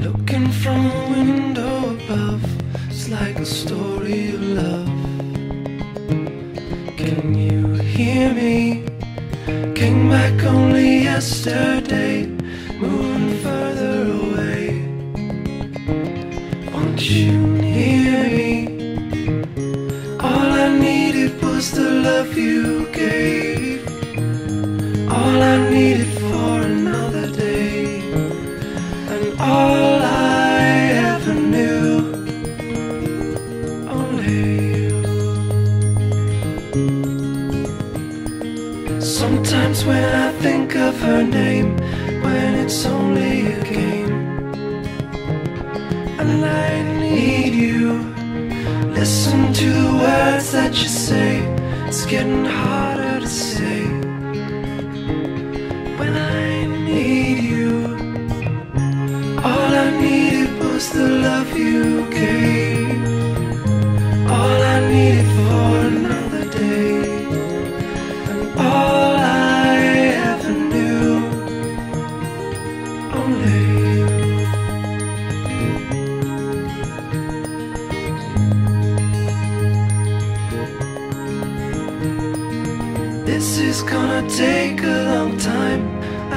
Looking from a window above, it's like a story of love. Can you hear me? Came back only yesterday, moving further away. Won't you hear me? All I needed was the love you gave. All I needed for another day. And all Sometimes when I think of her name, when it's only a game, and I need you. Listen to the words that you say, it's getting harder to say. When I need you, all I needed was the love you gave. This is gonna take a long time,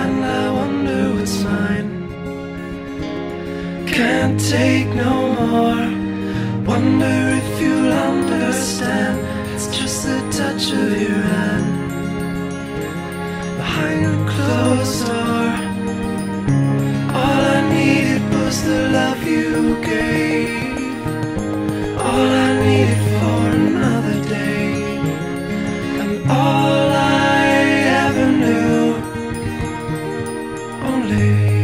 and I wonder what's mine. Can't take no more. Wonder if you'll understand. It's just the touch of your hand behind a closed door. All I need day.